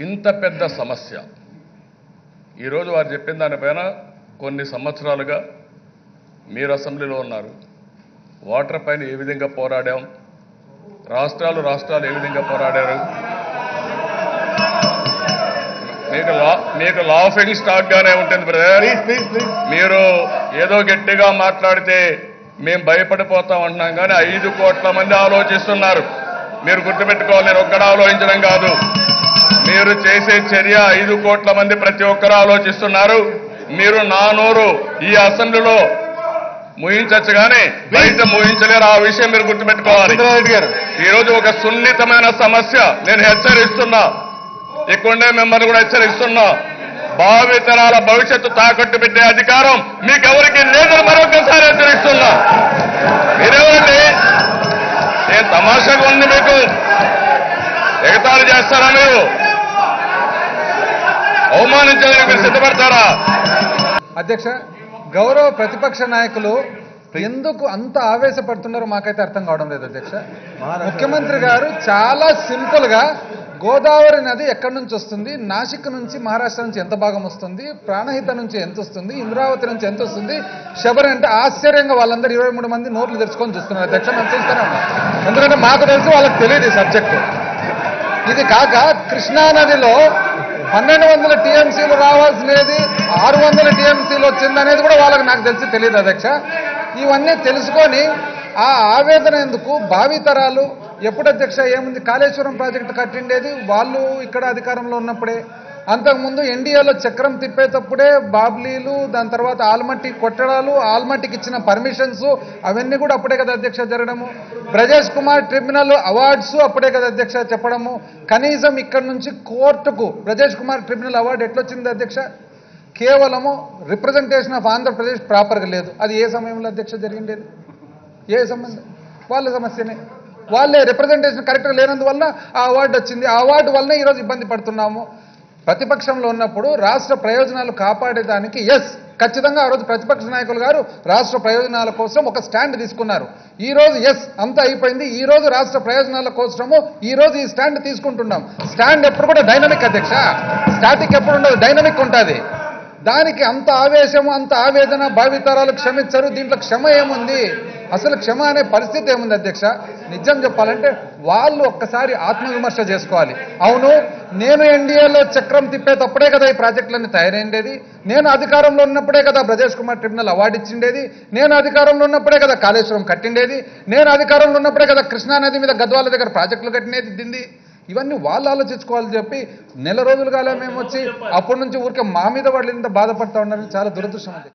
ఇంత పెద్ద సమస్య. ఈరోజు వారు చెప్పిన దానిపైన కొన్ని సంవత్సరాలుగా మీరు అసెంబ్లీలో ఉన్నారు. వాటర్ పైన ఏ విధంగా పోరాడాం? రాష్ట్రాలు రాష్ట్రాలు ఏ విధంగా పోరాడారు? మీకు లా మీకు లాఫింగ్ స్టాక్ గానే ఉంటుంది బ్రదర్ మీరు ఏదో గట్టిగా మాట్లాడితే మేము భయపడిపోతాం అంటున్నాం కానీ ఐదు కోట్ల మంది ఆలోచిస్తున్నారు. మీరు గుర్తుపెట్టుకోవాలి నేను ఒక్కడ ఆలోచించడం కాదు. మీరు చేసే చర్య ఐదు కోట్ల మంది ప్రతి ఒక్కరూ ఆలోచిస్తున్నారు. మీరు నా నోరు ఈ అసెంబ్లీలో ముయించచ్చు కానీ బయట ముయించలేరు. ఆ విషయం మీరు గుర్తుపెట్టుకోవాలి. సుందరారెడ్డి గారు. ఈ రోజు ఒక సున్నితమైన సమస్య నేను హెచ్చరిస్తున్నా. ఇక్కడే మిమ్మల్ని కూడా హెచ్చరిస్తున్నా. భావితరాల భవిష్యత్తు తాకట్టు పెట్టే అధికారం మీకెవరికి లేదని మరొకసారి హెచ్చరిస్తున్నా. మీరెవరండి? నేను తమాషాగా ఉంది మీకు. ఎగతాళి చేస్తారా మీరు? అవమానించడానికి మీరు సిద్ధపడతారా? అధ్యక్ష గౌరవ ప్రతిపక్ష నాయకులు ఎందుకు అంత ఆవేశపడుతున్నారో మాకైతే అర్థం కావడం లేదు అధ్యక్ష. ముఖ్యమంత్రి గారు చాలా సింపుల్గా గోదావరి నది ఎక్కడి నుంచి వస్తుంది? నాసిక్ నుంచి మహారాష్ట్ర నుంచి ఎంత భాగం వస్తుంది? ప్రాణహిత నుంచి ఎంత వస్తుంది? ఇంద్రావతి నుంచి ఎంత వస్తుంది? శబరి అంటే ఆశ్చర్యంగా వాళ్ళందరూ ఇరవై మూడు మంది నోట్లు తెరుచుకొని చూస్తున్నారు. అధ్యక్ష మేము చూస్తూనే ఉన్నాం. ఎందుకంటే మాకు తెలుసు వాళ్ళకి తెలియదు ఈ సబ్జెక్టు. ఇది కాక కృష్ణా నదిలో పన్నెండు వందల టీఎంసీలు రావాల్సినది ఆరు వందల టీఎంసీలు వచ్చిందనేది కూడా వాళ్ళకి నాకు తెలిసి తెలియదు అధ్యక్ష. ఇవన్నీ తెలుసుకొని ఆ ఆవేదన ఎందుకు భావితరాలు ఎప్పుడు అధ్యక్ష ఏముంది కాళేశ్వరం ప్రాజెక్టు కట్టిండేది వాళ్ళు ఇక్కడ అధికారంలో ఉన్నప్పుడే అంతకుముందు ఎన్డీఏలో చక్రం తిప్పేటప్పుడే బాబ్లీలు దాని తర్వాత ఆల్మట్టి కొట్టడాలు ఆల్మట్టికి ఇచ్చిన పర్మిషన్స్ అవన్నీ కూడా అప్పుడే కదా అధ్యక్ష జరగడము. బ్రజేష్ కుమార్ ట్రిబ్యునల్ అవార్డ్స్ అప్పుడే కదా అధ్యక్ష చెప్పడము. కనీసం ఇక్కడ నుంచి కోర్టుకు బ్రజేష్ కుమార్ ట్రిబ్యునల్ అవార్డు ఎట్లొచ్చింది అధ్యక్ష? కేవలము రిప్రజెంటేషన్ ఆఫ్ ఆంధ్రప్రదేశ్ ప్రాపర్గా లేదు. అది ఏ సమయంలో అధ్యక్ష జరిగిండేది? ఏ సంబంధం వాళ్ళ సమస్యనే. వాళ్ళే రిప్రజెంటేషన్ కరెక్ట్గా లేనందువల్ల ఆ అవార్డు వచ్చింది. ఆ అవార్డు వల్లనే ఈరోజు ఇబ్బంది పడుతున్నాము. ప్రతిపక్షంలో ఉన్నప్పుడు రాష్ట్ర ప్రయోజనాలు కాపాడేదానికి ఎస్ ఖచ్చితంగా ఆ రోజు ప్రతిపక్ష నాయకులు గారు రాష్ట్ర ప్రయోజనాల కోసం ఒక స్టాండ్ తీసుకున్నారు. ఈ రోజు ఎస్ అంతా అయిపోయింది. ఈ రోజు రాష్ట్ర ప్రయోజనాల కోసము ఈ రోజు ఈ స్టాండ్ తీసుకుంటున్నాం. స్టాండ్ ఎప్పుడు కూడా డైనమిక్ అధ్యక్ష. స్టాటిక్ ఎప్పుడు ఉండదు డైనమిక్ ఉంటుంది. దానికి అంత ఆవేశము అంత ఆవేదన భావితరాలు క్షమించరు దీంట్లో క్షమ ఏముంది? అసలు క్షమ అనే పరిస్థితి ఏముంది అధ్యక్ష? నిజం చెప్పాలంటే వాళ్ళు ఒక్కసారి ఆత్మవిమర్శ చేసుకోవాలి. అవును నేను ఎన్డీఏలో చక్రం తిప్పేటప్పుడే కదా ఈ ప్రాజెక్టులన్నీ తయారైండేది. నేను అధికారంలో ఉన్నప్పుడే కదా బ్రజేష్ కుమార్ ట్రిబ్యునల్ అవార్డు ఇచ్చిండేది. నేను అధికారంలో ఉన్నప్పుడే కదా కాళేశ్వరం కట్టిండేది. నేను అధికారంలో ఉన్నప్పుడే కదా కృష్ణా నది మీద గద్వాల దగ్గర ప్రాజెక్టులు కట్టినేది దింది. ఇవన్నీ వాళ్ళు ఆలోచించుకోవాలని చెప్పి నెల రోజులుగా మేము వచ్చి అప్పటి నుంచి ఊరికే మా మీద వాళ్ళు ఇంత బాధపడతా ఉన్నారని చాలా దురదృష్టం అది